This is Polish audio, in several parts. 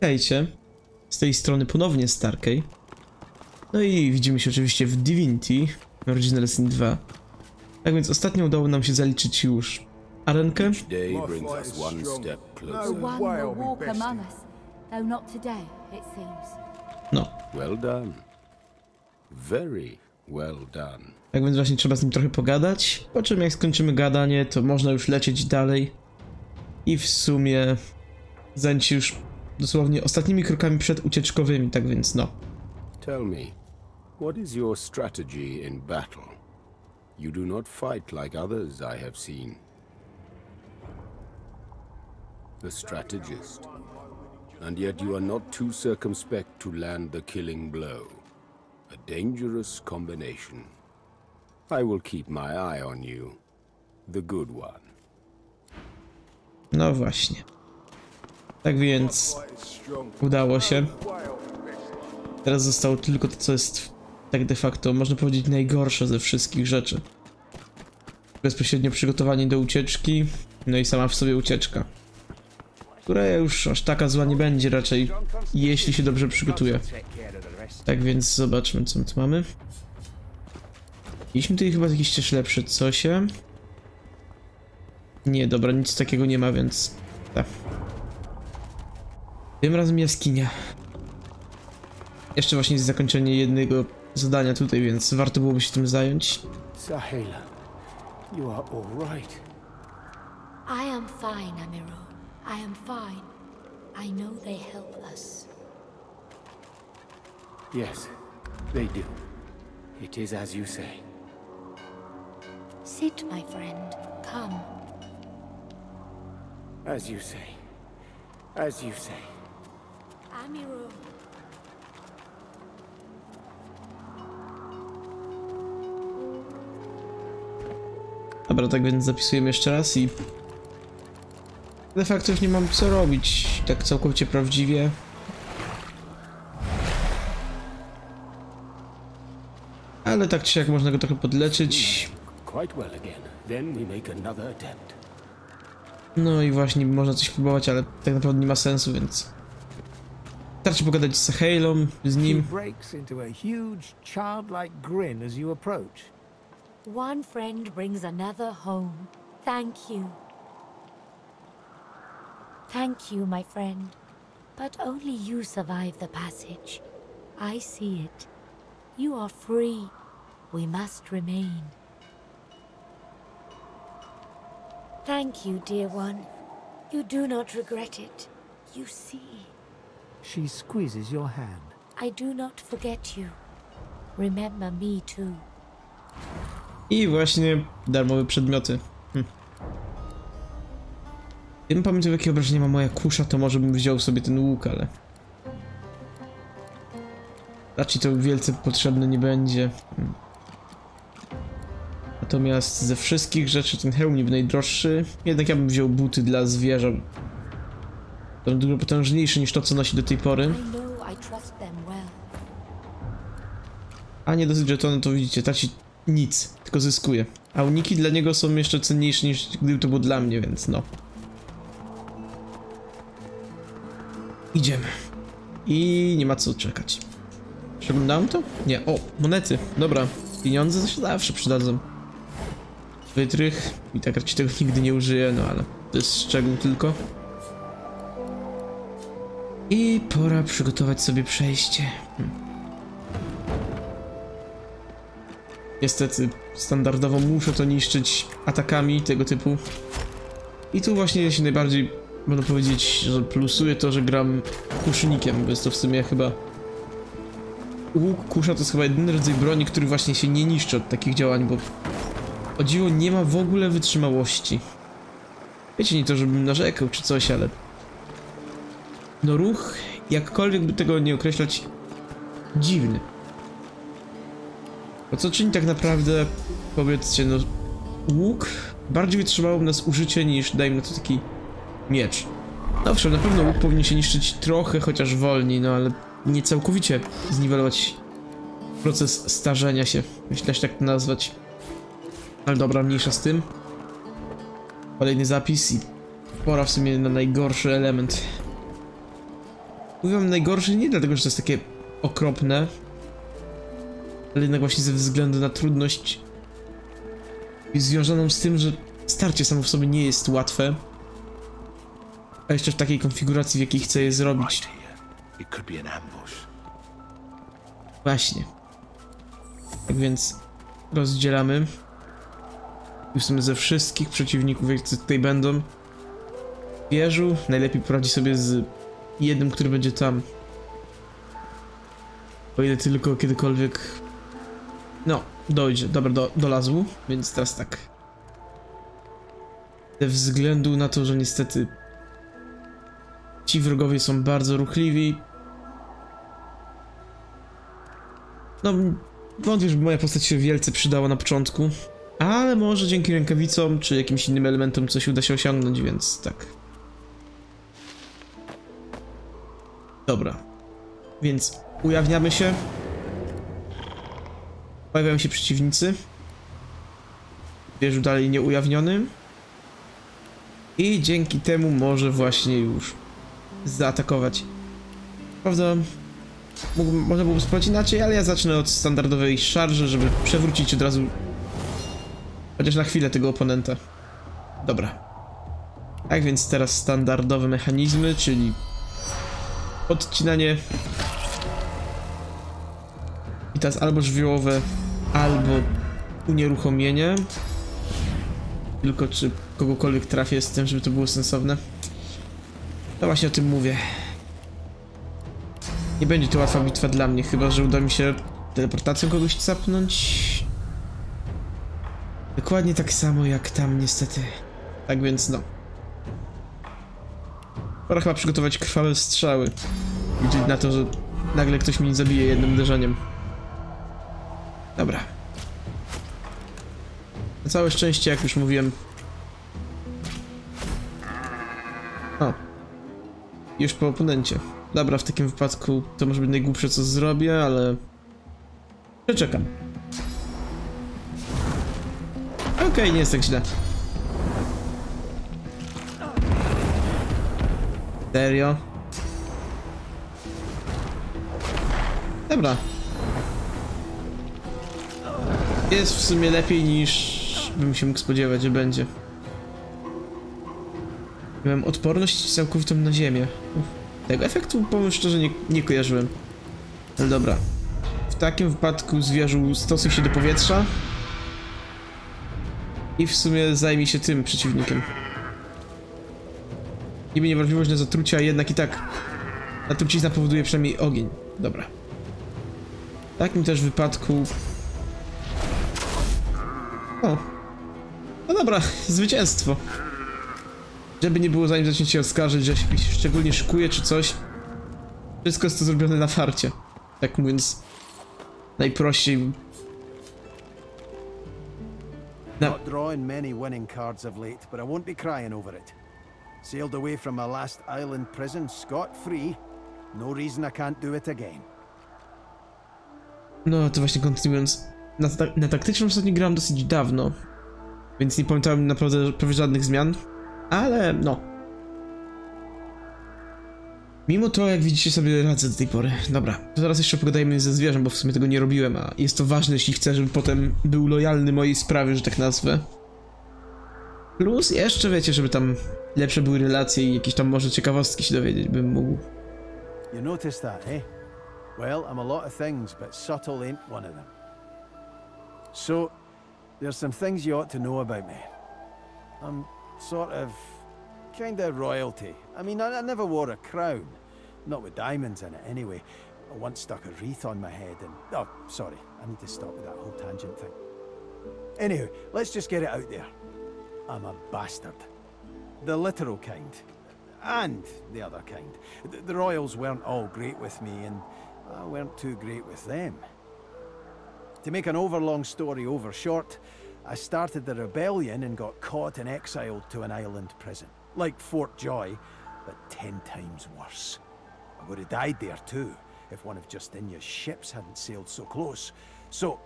Hejcie. Z tej strony ponownie Starkey. No i widzimy się oczywiście w Divinity Original Sin 2. Tak więc ostatnio udało nam się zaliczyć już arenkę. No, Well done. Very well done. tak więc właśnie trzeba z nim trochę pogadać. Po czym jak skończymy gadanie, to można już lecieć dalej. I w sumie zająć się już dosłownie ostatnimi krokami przeducieczkowymi, tak więc no. Tell me, what is your strategy in battle? You do not fight like others I have seen. The strategist. And yet you are not too circumspect to land the killing blow. A dangerous combination. I will keep my eye on you. The good one. No właśnie. Tak więc udało się. Teraz zostało tylko to, co jest tak de facto, można powiedzieć, najgorsze ze wszystkich rzeczy. Bezpośrednio przygotowanie do ucieczki, no i sama w sobie ucieczka. Która już aż taka zła nie będzie raczej, jeśli się dobrze przygotuje. Tak więc zobaczmy, co my tu mamy. Mieliśmy tutaj chyba jakieś też lepsze cosie. Nie, dobra, nic takiego nie ma, więc... Tak. Tym razem jaskinia. Jeszcze właśnie jest zakończenie jednego zadania tutaj, więc warto byłoby się tym zająć. Sahela, you are all right. I am fine, Amiru. I am fine. I know they help us. Yes, they do. It is as you say. Sit, my friend. Come. As you say. As you say. Amiru. Dobra, tak więc zapisujemy jeszcze raz i... De facto już nie mam co robić, tak całkowicie prawdziwie. Ale tak czy jak można go trochę podleczyć. No i właśnie można coś próbować, ale tak naprawdę nie ma sensu, więc... Starczy pogadać z Sahelą, z He nim. breaks into a huge, childlike grin as you approach. One friend brings another home. Thank you. Thank you, my friend. But only you survive the passage. I see it. You are free. We must remain. Thank you, dear one. You do not regret it. You see. She squeezes your hand. I do not forget you. Remember me too. I właśnie darmowe przedmioty. Hm. Gdybym pamiętał jakie obrażenia ma moja kusza, to może bym wziął sobie ten łuk, ale... Raczej to wielce potrzebne nie będzie. Hmm. Natomiast ze wszystkich rzeczy ten hełm niby najdroższy, jednak ja bym wziął buty dla zwierząt. Potężniejsze niż to, co nosi do tej pory. A nie dosyć, że to, no to widzicie, traci nic, tylko zyskuje. A uniki dla niego są jeszcze cenniejsze niż gdyby to było dla mnie, więc no. Idziemy. I nie ma co czekać. Przeglądałem to? Nie. O, monety. Dobra. Pieniądze się zawsze przydadzą. Wytrych. I tak raczej tego nigdy nie użyję, no ale to jest szczegół tylko. I pora przygotować sobie przejście. Hmm. Niestety, standardowo muszę to niszczyć atakami tego typu. I tu właśnie się najbardziej, można powiedzieć, że plusuje to, że gram kusznikiem, bo jest to w sumie chyba... Łuk kusza to jest chyba jedyny rodzaj broni, który właśnie się nie niszczy od takich działań, bo... O dziwo nie ma w ogóle wytrzymałości. Wiecie, nie to żebym narzekał czy coś, ale... No ruch, jakkolwiek by tego nie określać, dziwny. Bo co czyni tak naprawdę, powiedzcie, no, łuk bardziej wytrzymało nas użycie niż, dajmy na to taki miecz. Owszem, na pewno łuk powinien się niszczyć trochę, chociaż wolniej, no ale nie całkowicie zniwelować proces starzenia się, myślę, że tak to nazwać. Ale dobra, mniejsza z tym. Kolejny zapis i pora w sumie na najgorszy element. Mówię wam najgorsze nie dlatego, że to jest takie okropne, ale jednak właśnie ze względu na trudność związaną z tym, że starcie samo w sobie nie jest łatwe. A jeszcze w takiej konfiguracji, w jakiej chcę je zrobić. Właśnie. Tak więc rozdzielamy. I w sumie ze wszystkich przeciwników, jacy tutaj będą. Wieżu najlepiej poradzi sobie z jednym, który będzie tam. O ile tylko kiedykolwiek. No, dojdzie. Dobra, do, dolazł, więc teraz tak. Ze względu na to, że niestety ci wrogowie są bardzo ruchliwi, No, wątpię, żeby moja postać się wielce przydała na początku. Ale może dzięki rękawicom, czy jakimś innym elementom coś uda się osiągnąć, więc tak. Dobra. Więc ujawniamy się. Pojawiają się przeciwnicy. Wieżu dalej nieujawniony. I dzięki temu może właśnie już zaatakować. Prawda, Mógł, można byłoby spróbować inaczej, ale ja zacznę od standardowej szarży, żeby przewrócić od razu chociaż na chwilę tego oponenta. Dobra. Tak więc teraz standardowe mechanizmy, czyli odcinanie i teraz albo żywiołowe, albo unieruchomienie. Tylko czy kogokolwiek trafię z tym, żeby to było sensowne? No właśnie o tym mówię. Nie będzie to łatwa bitwa dla mnie, chyba że uda mi się teleportacją kogoś capnąć. Dokładnie tak samo jak tam niestety. Tak więc no. Pora chyba przygotować krwawe strzały. Liczyć na to, że nagle ktoś mnie zabije jednym uderzeniem. Dobra. Na całe szczęście, jak już mówiłem... O. Już po oponencie. Dobra, w takim wypadku to może być najgłupsze co zrobię, ale... Przeczekam. Okej, okay, nie jest tak źle. Serio? Dobra. Jest w sumie lepiej niż bym się mógł spodziewać, że będzie. Miałem odporność całkowitą na ziemię. Uf. Tego efektu, powiem szczerze, nie, nie kojarzyłem. Ale dobra. W takim wypadku zwierzył stosuj się do powietrza. I w sumie zajmie się tym przeciwnikiem. Niby niewrażliwość na zatrucia, jednak i tak natrucizna powoduje przynajmniej ogień. Dobra. W takim też wypadku... O. No dobra, zwycięstwo. Żeby nie było zanim zaczniecie oskarżyć, że się szczególnie szykuje czy coś. Wszystko jest to zrobione na farcie. Tak mówiąc najprościej. No. Not drawing many winning cards of late, but I won't be crying over it. Sailed away from my last island prison scot-free. No reason I can't do it again. No, to właśnie kontynuując. Na, ta na taktycznym ostatnio grałem dosyć dawno, więc nie pamiętałem naprawdę prawie żadnych zmian. Ale no. Mimo to, jak widzicie sobie radzę do tej pory. Dobra, to teraz jeszcze pogadajmy ze zwierzem, bo w sumie tego nie robiłem, a jest to ważne, jeśli chcę, żeby potem był lojalny mojej sprawie, że tak nazwę. Plus jeszcze, wiecie, żeby tam lepsze były relacje i jakieś tam może ciekawostki się dowiedzieć bym mógł. You noticed that, eh? Well, I'm a lot of things, but subtle ain't one of them. So, there's some things you ought to know about me. I'm sort of, kind of royalty. I mean, I, I, never wore a crown. Not with diamonds in it, anyway. I once stuck a wreath on my head and... Oh, sorry. I need to stop with that whole tangent thing. Anyway, let's just get it out there. I'm a bastard. The literal kind. And the other kind. The, the royals weren't all great with me, and I weren't too great with them. To make an overlong story over short, I started the rebellion and got caught and exiled to an island prison. Like Fort Joy, but ten times worse. I would have died there too, if one of Justinia's ships hadn't sailed so close. So,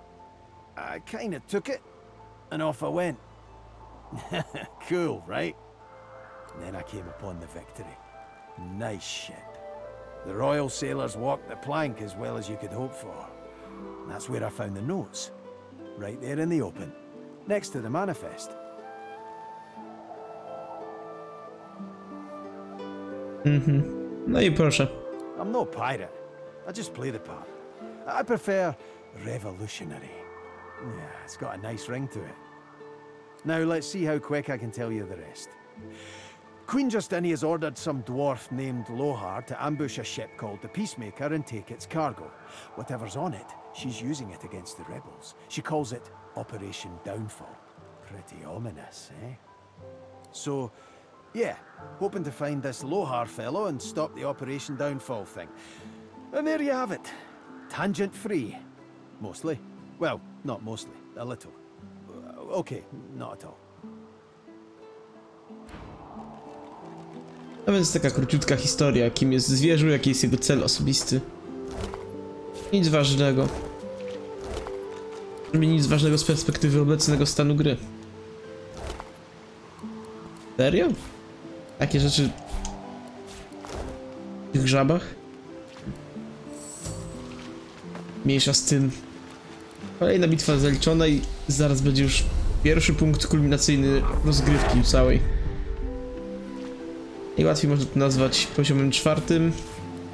I kinda took it, and off I went. cool, right? And then I came upon the victory. Nice ship. The royal sailors walked the plank as well as you could hope for. And that's where I found the notes. Right there in the open. Next to the manifest. Mhm. No i proszę. I'm no pirate. I just play the part. I prefer revolutionary. Yeah, it's got a nice ring to it. Now let's see how quick I can tell you the rest. Queen Justinia's ordered some dwarf named Lohar to ambush a ship called the Peacemaker and take its cargo. Whatever's on it, she's using it against the rebels. She calls it Operation Downfall. Pretty ominous, eh? So, yeah, hoping to find this Lohar fellow and stop the Operation Downfall thing. And there you have it. Tangent free. Mostly. Well, not mostly. A little. Uh, Okay, not at all. A więc taka króciutka historia, kim jest zwierzę, jaki jest jego cel osobisty. Nic ważnego. Nic ważnego z perspektywy obecnego stanu gry. Serio? Takie rzeczy... W tych żabach? Mniejsza z tym. Kolejna bitwa zaliczona i zaraz będzie już pierwszy punkt kulminacyjny rozgrywki całej. Najłatwiej można to nazwać poziomem czwartym.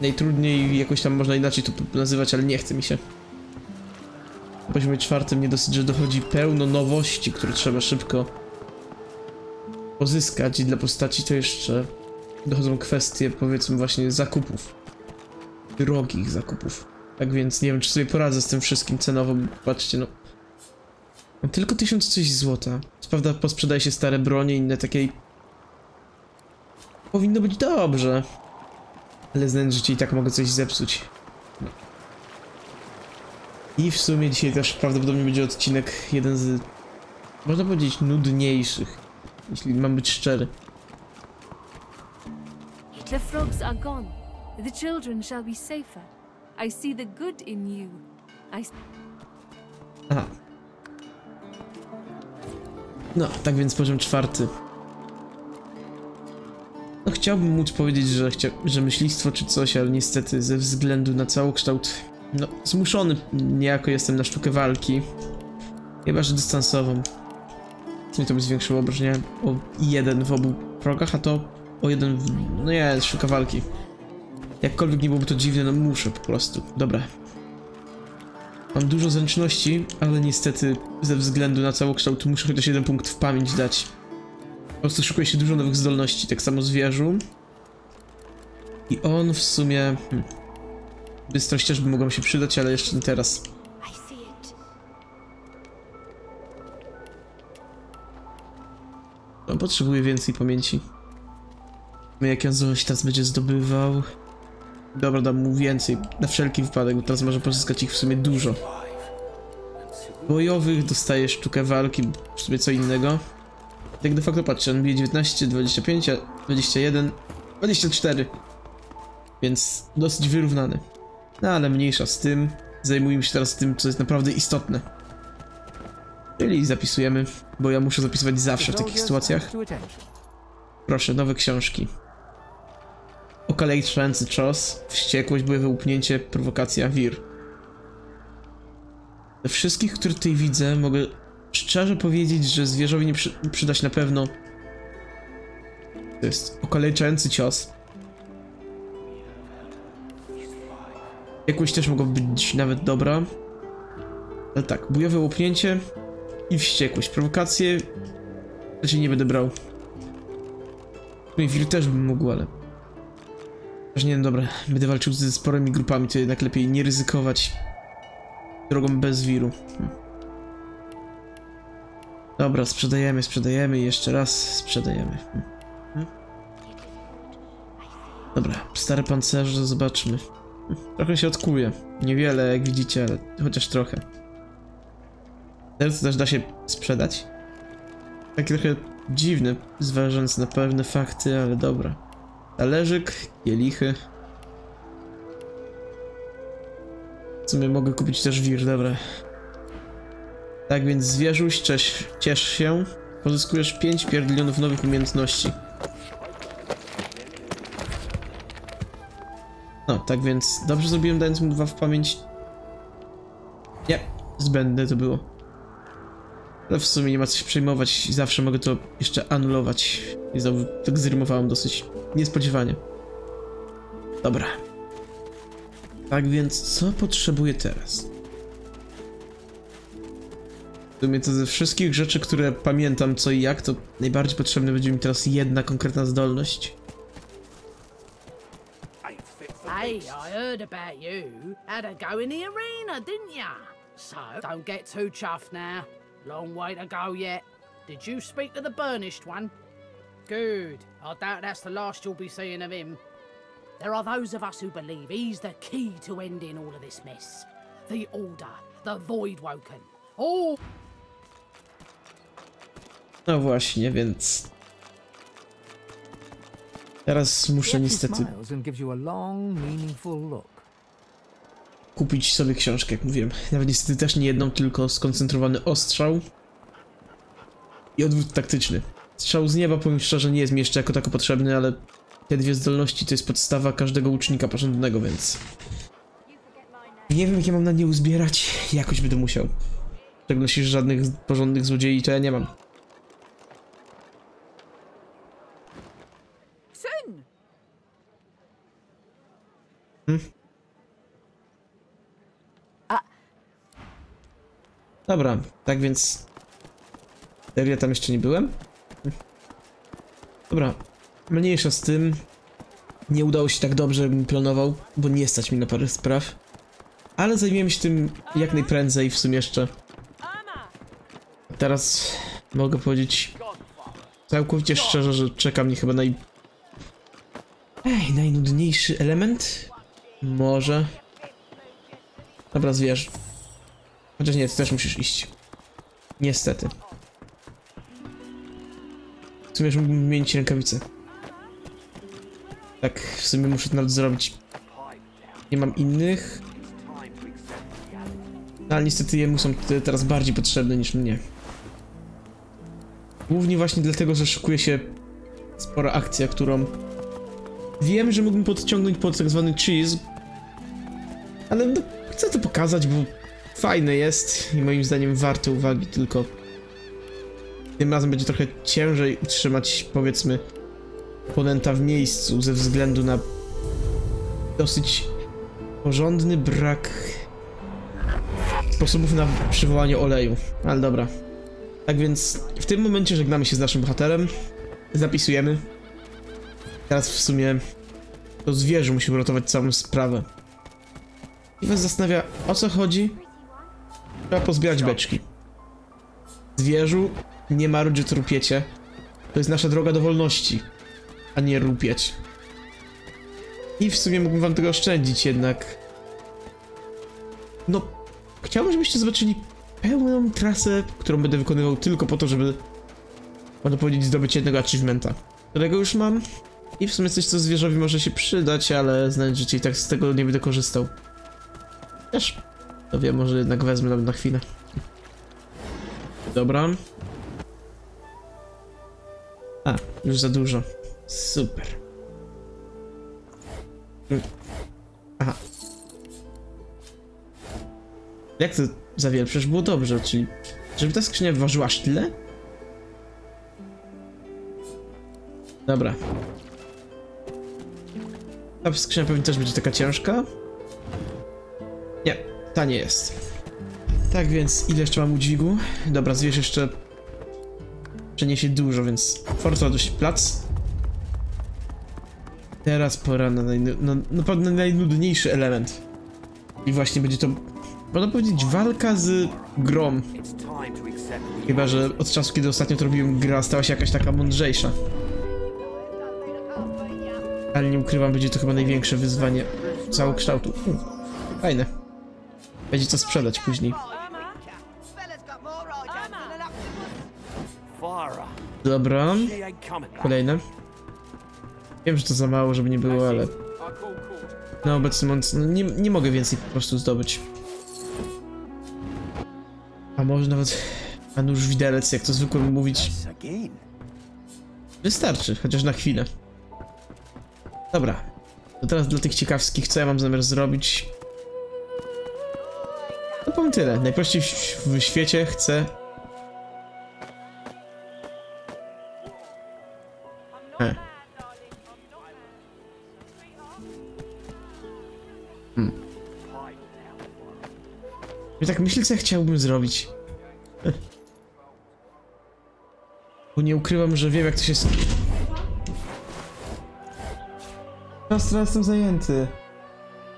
Najtrudniej jakoś tam można inaczej to nazywać, ale nie chce mi się. Na poziomie czwartym nie dosyć, że dochodzi pełno nowości, które trzeba szybko pozyskać i dla postaci to jeszcze dochodzą kwestie powiedzmy właśnie zakupów. Drogich zakupów. Tak więc nie wiem czy sobie poradzę z tym wszystkim cenowo, patrzcie no. Mam tylko tysiąc coś złota. Co prawda posprzedaje się stare bronie i inne takiej Powinno być dobrze. Ale życie i tak mogę coś zepsuć. I w sumie dzisiaj też prawdopodobnie będzie odcinek jeden z... Można powiedzieć nudniejszych. Jeśli mam być szczery. The frogs are gone. The children shall be safer. I see the good in you. I Aha. No, tak więc poziom czwarty. Chciałbym móc powiedzieć, że, chcia że myślistwo czy coś, ale niestety ze względu na całokształt, no zmuszony niejako jestem na sztukę walki. Chyba, że dystansową. Sumie to by zwiększyło obrażenia o jeden w obu progach, a to o jeden w... No nie, sztuka walki. Jakkolwiek nie byłoby to dziwne, no muszę po prostu. Dobra. Mam dużo zręczności, ale niestety ze względu na całokształt muszę chociaż jeden punkt w pamięć dać. Po prostu szukuje się dużo nowych zdolności, tak samo zwierzu. I on w sumie... Hmm, bystrość też by mogła się przydać, ale jeszcze nie teraz. On potrzebuje więcej pamięci. My jak on zdolności teraz będzie zdobywał... Dobra, dam mu więcej, na wszelki wypadek, bo teraz może pozyskać ich w sumie dużo. Bojowych dostaje sztukę walki, w sumie co innego. Tak de facto patrzę, on bije 19, 25, a 21, 24. Więc dosyć wyrównany. No ale mniejsza z tym. Zajmujmy się teraz tym, co jest naprawdę istotne. Czyli zapisujemy, bo ja muszę zapisywać zawsze w takich sytuacjach. Proszę, nowe książki. Okalejczający czos, wściekłość, bojowe łupnięcie, prowokacja, wir. Ze wszystkich, które tutaj widzę, mogę szczerze powiedzieć, że zwierzowi nie przy, przyda się na pewno. To jest okaleczający cios. Jakoś też mogła być nawet dobra. Ale tak, bojowe łupnięcie i wściekłość. Prowokację raczej nie będę brał. No i wir też bym mógł, ale... Aż nie wiem, dobra, będę walczył ze sporymi grupami, to jednak lepiej nie ryzykować drogą bez wiru. Dobra, sprzedajemy, sprzedajemy i jeszcze raz sprzedajemy. Hm. Hm. Dobra, stare pancerze, zobaczmy. Trochę się odkuje. Niewiele, jak widzicie, ale chociaż trochę. Teraz też da się sprzedać. Takie trochę dziwne, zważając na pewne fakty, ale dobra. Talerzyk, kielichy. W sumie mogę kupić też wir, dobra. Tak więc zwierzuś, cześć, ciesz się. Pozyskujesz 5 pierdolionów nowych umiejętności. No, tak więc dobrze zrobiłem dając mu dwa w pamięć. Nie, zbędne to było. Ale w sumie nie ma co się przejmować, zawsze mogę to jeszcze anulować. I znowu tak zrymowałem dosyć niespodziewanie. Dobra. Tak więc, co potrzebuję teraz? W sumie to ze wszystkich rzeczy, które pamiętam co i jak, to najbardziej potrzebna będzie mi teraz jedna konkretna zdolność. Hey, I heard about you. Had a go in the arena, didn't ya? So, don't get too chuffed now. Long way to go yet. Did you speak to the burnished one? Good. I doubt that's the last you'll be seeing of him. There are those of us who believe he's the key to ending all of this mess. The Order, the Voidwoken. All No właśnie, więc... Teraz muszę niestety kupić sobie książkę, jak mówiłem. Nawet niestety też nie jedną, tylko skoncentrowany ostrzał i odwrót taktyczny. Strzał z nieba, powiem szczerze, nie jest mi jeszcze jako tako potrzebny, ale te dwie zdolności to jest podstawa każdego łucznika porządnego, więc... Nie wiem, jakie mam na nie uzbierać, jakoś będę musiał. W szczególności, żadnych porządnych złodziei to ja nie mam. Dobra, tak więc... Serio, tam jeszcze nie byłem? Dobra, mniejsza z tym. Nie udało się tak dobrze, jakbym planował, bo nie stać mi na parę spraw. Ale zajmiemy się tym jak najprędzej w sumie jeszcze. Teraz mogę powiedzieć całkowicie szczerze, że czeka mnie chyba naj... Ej, najnudniejszy element? Może... Dobra, zwierz. Chociaż nie, ty też musisz iść. Niestety. W sumie mógłbym wymienić rękawice. Tak, w sumie muszę to nawet zrobić. Nie mam innych. No, ale niestety jemu są te- teraz bardziej potrzebne niż mnie. Głównie właśnie dlatego, że szykuje się spora akcja, którą wiem, że mógłbym podciągnąć pod tak zwany cheese. Ale no, chcę to pokazać, bo fajne jest i moim zdaniem warte uwagi, tylko tym razem będzie trochę ciężej utrzymać, powiedzmy, oponenta w miejscu ze względu na dosyć porządny brak sposobów na przywołanie oleju. Ale dobra. Tak więc w tym momencie żegnamy się z naszym bohaterem. Zapisujemy. Teraz w sumie to zwierzę musimy uratować całą sprawę. I was zastanawia, o co chodzi? Trzeba pozbierać beczki. Zwierzu, nie marudź, że to jest nasza droga do wolności, a nie rupieć. I w sumie mógłbym wam tego oszczędzić, jednak... No, chciałbym, żebyście zobaczyli pełną trasę, którą będę wykonywał tylko po to, żeby... Można powiedzieć, zdobyć jednego achievementa. Którego już mam. I w sumie coś, co zwierzowi może się przydać, ale znając i tak z tego nie będę korzystał. Też to wiem, może jednak wezmę nawet na chwilę. Dobra. A, już za dużo. Super. Mm. Aha. Jak to za wiele? Przecież było dobrze, czyli... Żeby ta skrzynia ważyła aż tyle? Dobra. Ta skrzynia pewnie też będzie taka ciężka. Nie, ta nie jest. Tak więc, ile jeszcze mam udźwigu? Dobra, zwierz jeszcze przeniesie dużo, więc fortuna dość plac. Teraz pora na, najnu- no, na pewno najnudniejszy element. I właśnie będzie to, można powiedzieć, walka z grom. Chyba, że od czasu, kiedy ostatnio to robiłem, gra stała się jakaś taka mądrzejsza. Ale nie ukrywam, będzie to chyba największe wyzwanie całokształtu. Hmm, fajne. Będzie co sprzedać później. Dobra, kolejne. Wiem, że to za mało, żeby nie było, ale... Na obecny moment no, nie, nie mogę więcej po prostu zdobyć. A może nawet... A nóż widelec, jak to zwykle mówić, wystarczy, chociaż na chwilę. Dobra. To teraz dla tych ciekawskich, co ja mam zamiar zrobić? No powiem tyle. Najprościej w, w świecie chcę... E. Hmm. I tak myślę, co ja chciałbym zrobić. Bo nie ukrywam, że wiem, jak to się... teraz jestem zajęty.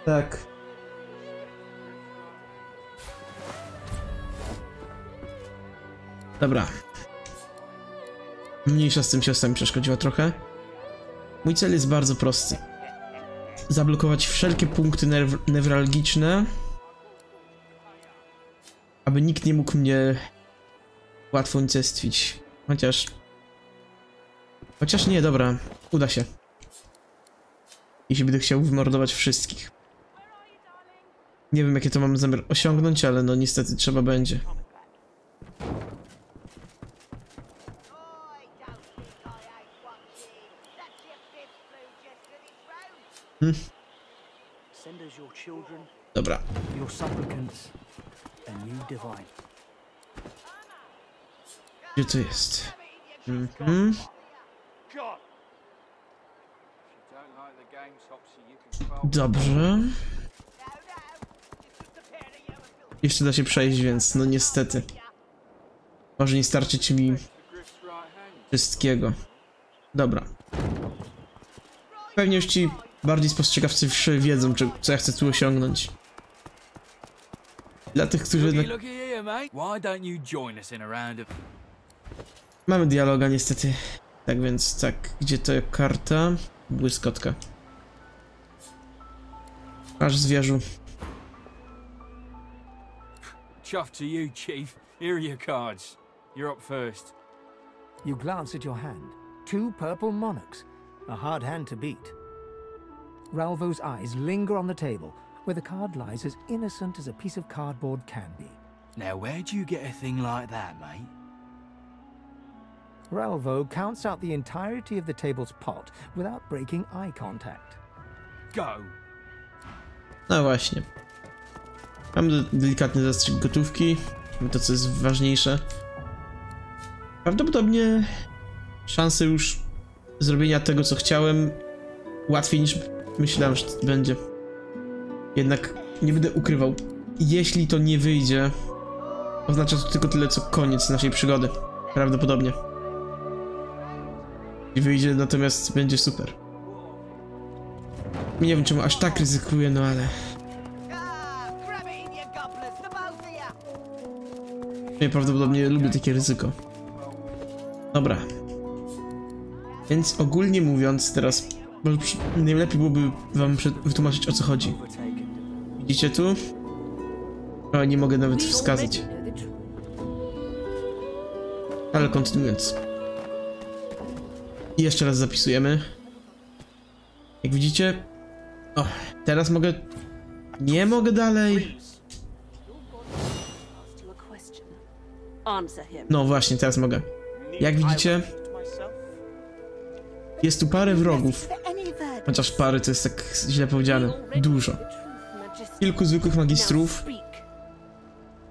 Tak. Dobra. Mniejsza z tym ciosem mi przeszkodziła trochę. Mój cel jest bardzo prosty. Zablokować wszelkie punkty new newralgiczne, aby nikt nie mógł mnie łatwo unicestwić. Chociaż... Chociaż nie, dobra. Uda się. Jeśli będę chciał wymordować wszystkich. Nie wiem, jakie to mam zamiar osiągnąć, ale no niestety trzeba będzie. Hmm. Dobra. Gdzie to jest? Mhm. Dobrze. Jeszcze da się przejść, więc no niestety. Może nie starczyć mi wszystkiego. Dobra. Pewnie już ci bardziej spostrzegawcy wiedzą, czy, co ja chcę tu osiągnąć. Dla tych, którzy. Mamy dialoga niestety. Tak więc tak, gdzie to karta? Błyskotka. Aż zwierzu. Chuff to you, Chief. Here are your cards. You're up first. You glance at your hand. Two purple monarchs. A hard hand to beat. Ralvo's eyes linger on the table, where the card lies as innocent as a piece of cardboard can be. Now, where'd you get a thing like that, mate? Ralvo counts out the entirety of the table's pot without breaking eye contact. Go. No właśnie. Mam de- delikatny zastrzyk gotówki. To, co jest ważniejsze. Prawdopodobnie szanse już zrobienia tego, co chciałem, łatwiej niż myślałem, że będzie. Jednak nie będę ukrywał. Jeśli to nie wyjdzie, oznacza to tylko tyle, co koniec naszej przygody. Prawdopodobnie. Jeśli wyjdzie, natomiast będzie super. Nie wiem, czemu aż tak ryzykuję, no ale... Ja prawdopodobnie lubię takie ryzyko. Dobra. Więc ogólnie mówiąc, teraz może najlepiej byłoby wam wytłumaczyć o co chodzi. Widzicie tu? O, nie mogę nawet wskazać. Ale kontynuując. I jeszcze raz zapisujemy. Jak widzicie... O, teraz mogę... Nie mogę dalej. No właśnie, teraz mogę. Jak widzicie, jest tu parę wrogów. Chociaż parę to jest tak źle powiedziane. Dużo. Kilku zwykłych magistrów,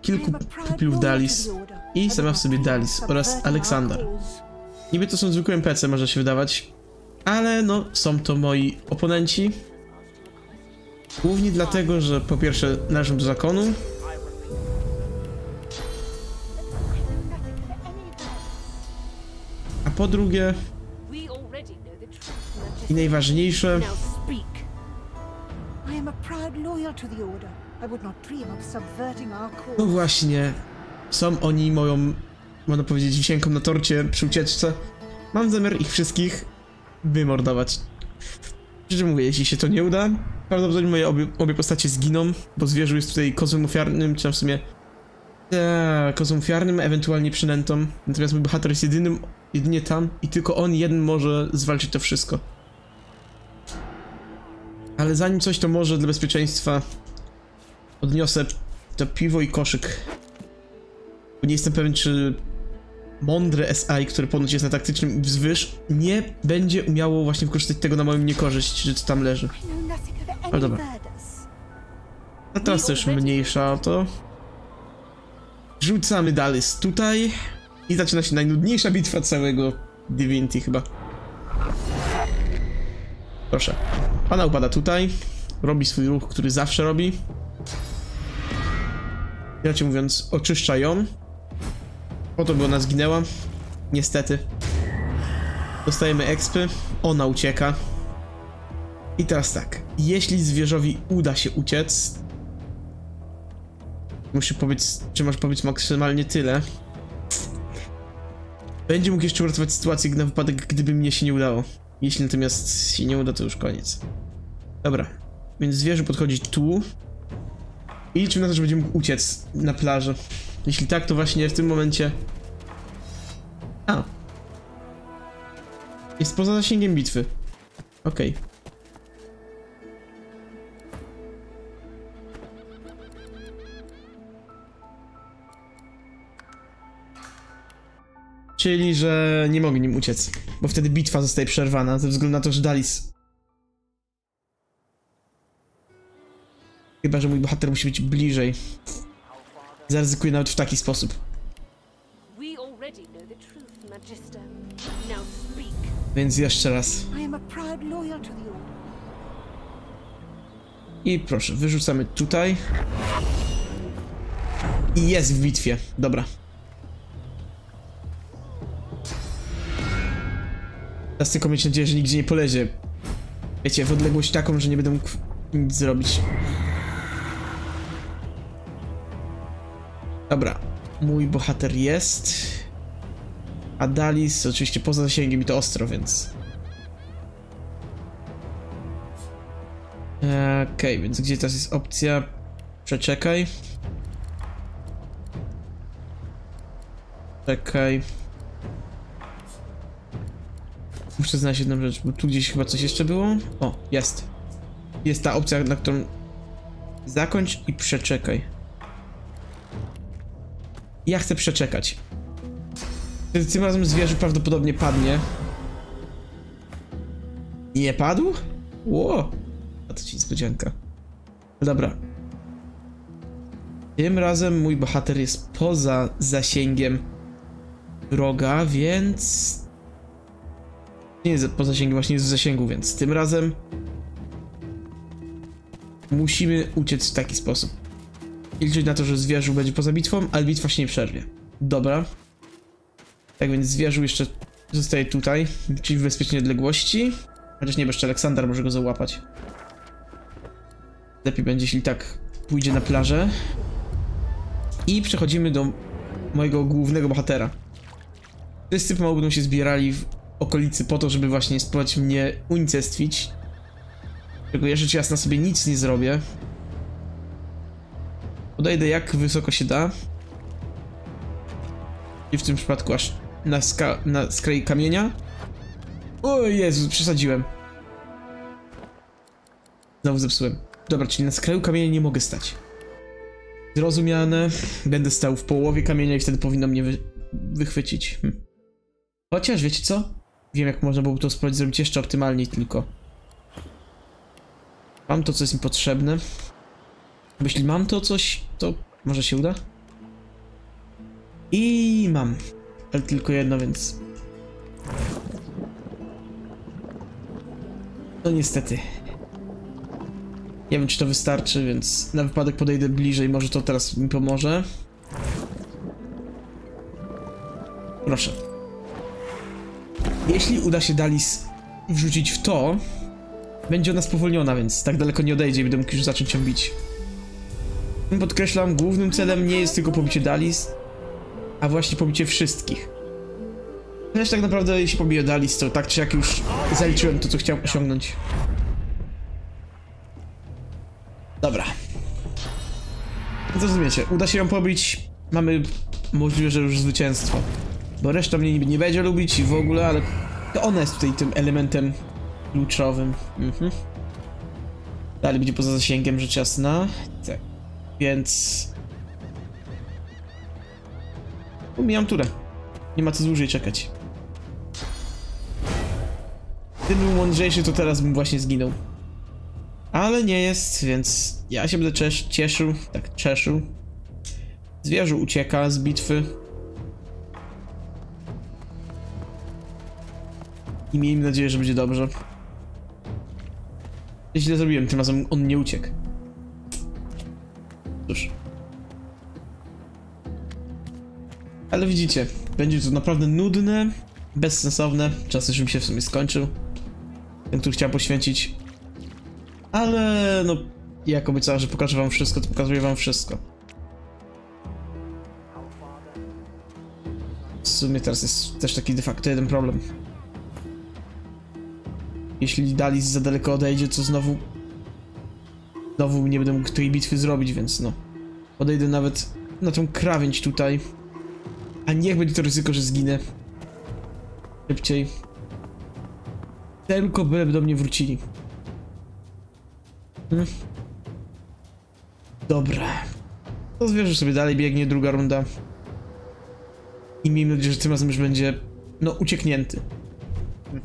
kilku pupilów Dalis i sama w sobie Dalis oraz Aleksander. Niby to są zwykłe NPC, może się wydawać, ale no, są to moi oponenci. Głównie dlatego, że po pierwsze należą do zakonu, a po drugie i najważniejsze, no właśnie, są oni moją, można powiedzieć, wisienką na torcie przy ucieczce. Mam zamiar ich wszystkich wymordować. Szczerze mówię, jeśli się to nie uda, prawdopodobnie moje obie, obie postacie zginą, bo zwierzu jest tutaj kozłem ofiarnym, czy w sumie Eee, kozłem ofiarnym, ewentualnie przynętą. Natomiast mój bohater jest jedynym, jedynie tam i tylko on jeden może zwalczyć to wszystko. Ale zanim coś to może dla bezpieczeństwa odniosę to piwo i koszyk. Bo nie jestem pewien, czy mądre SI, które ponoć jest na taktycznym wzwyż, nie będzie umiało właśnie wykorzystać tego na moją niekorzyść, że co tam leży. Ale dobra. A teraz też mniejsza o to. Rzucamy dalej tutaj. I zaczyna się najnudniejsza bitwa całego Divinity chyba. Proszę. Pana upada tutaj. Robi swój ruch, który zawsze robi. Inaczej mówiąc, oczyszcza ją. Po to, by ona zginęła. Niestety. Dostajemy expy. Ona ucieka. I teraz tak. Jeśli zwierzowi uda się uciec... Muszę powiedzieć, czy masz powiedzieć maksymalnie tyle. Będzie mógł jeszcze uratować sytuację na wypadek, gdyby mnie się nie udało. Jeśli natomiast się nie uda, to już koniec. Dobra. Więc zwierzę podchodzi tu. I liczymy na to, że będzie mógł uciec na plaży. Jeśli tak, to właśnie w tym momencie... A. Jest poza zasięgiem bitwy. Okej. Okay. Czyli, że nie mogę nim uciec, bo wtedy bitwa zostaje przerwana ze względu na to, że Dalis... Chyba, że mój bohater musi być bliżej. Zaryzykuję nawet w taki sposób. Więc jeszcze raz. I proszę, wyrzucamy tutaj. I jest w bitwie. Dobra. Teraz tylko mieć nadzieję, że nigdzie nie polezie. Wiecie, w odległość taką, że nie będę mógł nic zrobić. Dobra. Mój bohater jest. A Dalis oczywiście poza zasięgiem i to ostro, więc... Okej, okay, więc gdzie teraz jest opcja? Przeczekaj. Czekaj. Muszę znaleźć jedną rzecz, bo tu gdzieś chyba coś jeszcze było. O, jest. Jest ta opcja, na którą... Zakończ i przeczekaj. Ja chcę przeczekać. Tym razem zwierzę prawdopodobnie padnie. Nie padł? Ło! A to ci niespodzianka. Dobra. Tym razem mój bohater jest poza zasięgiem wroga, więc nie jest po zasięgu, właśnie jest w zasięgu, więc tym razem musimy uciec w taki sposób. I liczyć na to, że zwierzu będzie poza bitwą, ale bitwa się nie przerwie. Dobra. Tak więc zwierzu jeszcze zostaje tutaj, czyli w bezpiecznej odległości. Chociaż nie, bo jeszcze Aleksander może go załapać. Lepiej będzie, jeśli tak pójdzie na plażę. I przechodzimy do mojego głównego bohatera. Wszyscy pomału będą się zbierali w okolicy po to, żeby właśnie spróbować mnie unicestwić. Czego ja rzecz jasna sobie nic nie zrobię. Podejdę jak wysoko się da. I w tym przypadku aż na, ska na skraj kamienia. O Jezu, przesadziłem. Znowu zepsułem. Dobra, czyli na skraju kamienia nie mogę stać. Zrozumiane. Będę stał w połowie kamienia i wtedy powinno mnie wy wychwycić. Hm. Chociaż, wiecie co? Wiem, jak można byłoby to spróbować zrobić jeszcze optymalniej tylko. Mam to, co jest mi potrzebne. Jeśli mam to coś, to może się uda? I mam. Ale tylko jedno, więc... No niestety. Nie wiem, czy to wystarczy, więc na wypadek podejdę bliżej, może to teraz mi pomoże. Proszę. Jeśli uda się Dalis wrzucić w to, będzie ona spowolniona, więc tak daleko nie odejdzie i będę mógł już zacząć ją bić. Podkreślam, głównym celem nie jest tylko pobicie Dalis, a właśnie pobicie wszystkich. Chociaż tak naprawdę jeśli pobiję Dalis, to tak czy jak już zaliczyłem to, co chciałem osiągnąć. Dobra. Zrozumiecie, uda się ją pobić, mamy możliwe, że już zwycięstwo. Bo reszta mnie nie, będzie lubić i w ogóle, ale to ona jest tutaj tym elementem kluczowym. Mhm. Dalej będzie poza zasięgiem rzecz jasna. Tak. Więc... Umijam turę. Nie ma co dłużej czekać. Gdybym był mądrzejszy, to teraz bym właśnie zginął. Ale nie jest, więc ja się będę cieszył, tak czeszył. Zwierzę ucieka z bitwy. I miejmy nadzieję, że będzie dobrze. Źle zrobiłem, tym razem on nie uciekł. Cóż. Ale widzicie, będzie to naprawdę nudne, bezsensowne. Czas już mi się w sumie skończył. Ten, który chciałem poświęcić. Ale no, jak obiecałem, że pokażę wam wszystko, to pokazuję wam wszystko. W sumie teraz jest też taki de facto jeden problem. Jeśli Dalis za daleko odejdzie, to znowu... Znowu nie będę mógł tej bitwy zrobić, więc no... Odejdę nawet na tą krawędź tutaj. A niech będzie to ryzyko, że zginę. Szybciej. Tylko byleby do mnie wrócili. Hmm. Dobra. To zwierzę sobie dalej biegnie, druga runda. I miejmy nadzieję, że tym razem już będzie, no, ucieknięty.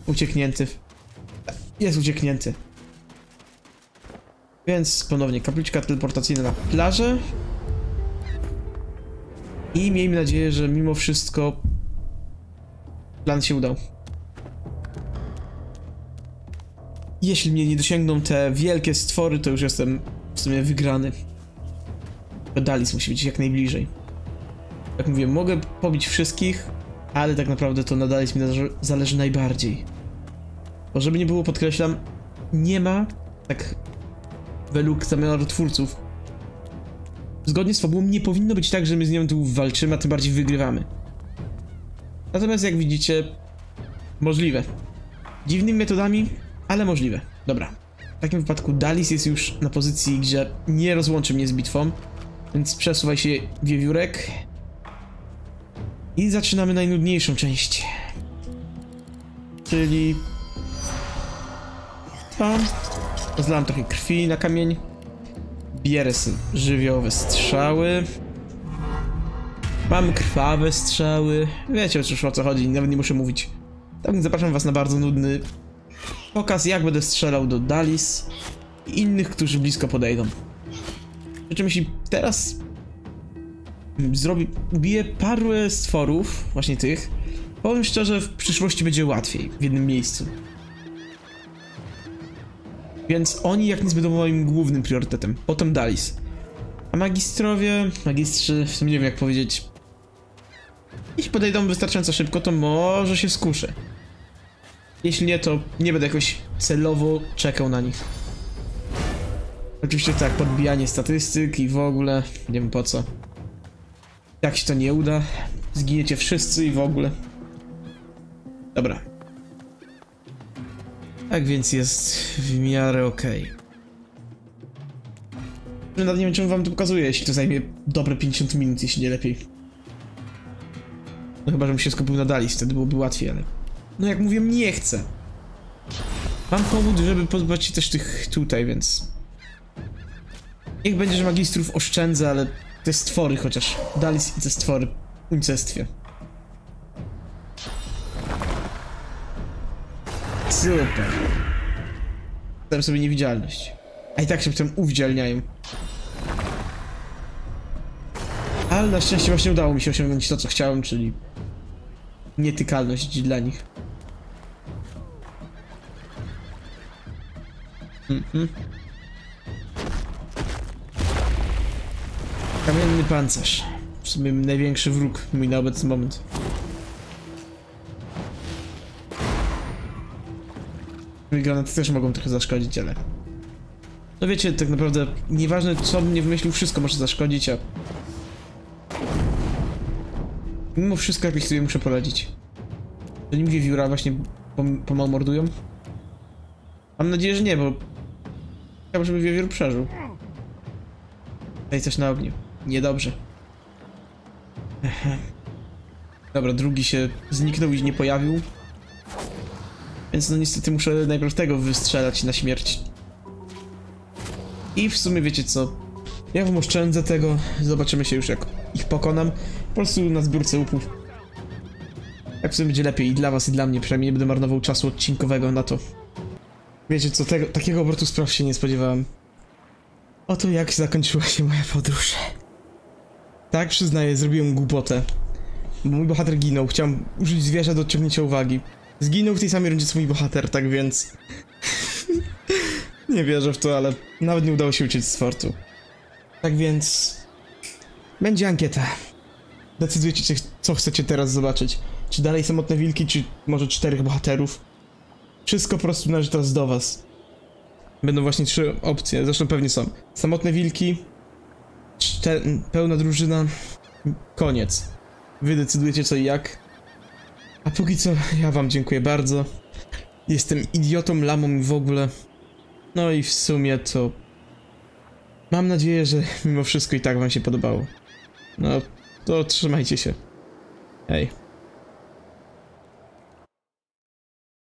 Ucieknięty. Jest ucieknięty. Więc ponownie kapliczka teleportacyjna na plażę. I miejmy nadzieję, że mimo wszystko plan się udał. Jeśli mnie nie dosięgną te wielkie stwory, to już jestem w sumie wygrany. Dalis musi być jak najbliżej. Jak mówię, mogę pobić wszystkich, ale tak naprawdę to na Dalis mi zależy najbardziej. Żeby nie było, podkreślam, nie ma, tak według zamiaru twórców, zgodnie z fabułą nie powinno być tak, że my z nią tu walczymy, a tym bardziej wygrywamy. Natomiast jak widzicie, możliwe. Dziwnymi metodami, ale możliwe. Dobra. W takim wypadku Dalis jest już na pozycji, gdzie nie rozłączy mnie z bitwą, więc przesuwaj się wiewiórek. I zaczynamy najnudniejszą część. Czyli... To... Zlałem trochę krwi na kamień. Bierę sobie żywiołowe strzały. Mam krwawe strzały. Wiecie już o co chodzi, nawet nie muszę mówić. Tak zapraszam was na bardzo nudny pokaz, jak będę strzelał do Dalis i innych, którzy blisko podejdą. Przy czym jeśli teraz zrobię, ubiję parę stworów, właśnie tych, powiem szczerze, w przyszłości będzie łatwiej w jednym miejscu. Więc oni jak nic będą moim głównym priorytetem. Potem Dalis. A magistrowie, magistrzy, w sumie nie wiem jak powiedzieć. Jeśli podejdą wystarczająco szybko, to może się skuszę. Jeśli nie, to nie będę jakoś celowo czekał na nich. Oczywiście tak, podbijanie statystyk i w ogóle, nie wiem po co. Jak się to nie uda, zginiecie wszyscy i w ogóle. Dobra. Tak więc jest w miarę okej. Okay. Nawet nie wiem czemu wam to pokazuję, jeśli to zajmie dobre 50 minut, jeśli nie lepiej. No chyba, żebym się skupił na Dalis, wtedy byłoby łatwiej, ale... No jak mówię, nie chcę. Mam powód, żeby pozbyć się też tych tutaj, więc... Niech będzie, że magistrów oszczędzę, ale te stwory chociaż. Dalis i te stwory unicestwie. Super. Dam sobie niewidzialność. A i tak się potem uwidzialniają. Ale na szczęście właśnie udało mi się osiągnąć to, co chciałem, czyli nietykalność dla nich. Mhm. Kamienny pancerz. W sumie największy wróg mój na obecny moment. Granaty też mogą trochę zaszkodzić, ale... No wiecie, tak naprawdę nieważne co mnie wymyślił, wszystko może zaszkodzić, a... Mimo wszystko jakoś sobie muszę poradzić. Zanim wiewióra właśnie pom pomordują? Mam nadzieję, że nie, bo... Chciałbym, żeby wiewiór przeżył. Daj coś na ogniu. Niedobrze. Dobra, drugi się zniknął i nie pojawił. Więc no niestety muszę najpierw tego wystrzelać na śmierć. I w sumie wiecie co? Ja wam oszczędzę tego, zobaczymy się już jak ich pokonam. Po prostu na zbiórce łupów. Jak w sumie będzie lepiej i dla was i dla mnie, przynajmniej nie będę marnował czasu odcinkowego na to. Wiecie co, tego, takiego obrotu spraw się nie spodziewałem. Oto jak zakończyła się moja podróż. Tak, przyznaję, zrobiłem głupotę. Bo mój bohater ginął, chciałem użyć zwierza do odciągnięcia uwagi. Zginął w tej samej rundzie mój bohater, tak więc... nie wierzę w to, ale nawet nie udało się uciec z fortu. Tak więc... Będzie ankieta. Decydujecie, czy- co chcecie teraz zobaczyć. Czy dalej samotne wilki, czy może czterech bohaterów. Wszystko po prostu należy teraz do was. Będą właśnie trzy opcje, zresztą pewnie są. Samotne wilki, pełna drużyna, koniec. Wy decydujecie co i jak. A póki co, ja wam dziękuję bardzo. Jestem idiotą, lamą w ogóle. No i w sumie to... Mam nadzieję, że mimo wszystko i tak wam się podobało. No, to trzymajcie się. Hej.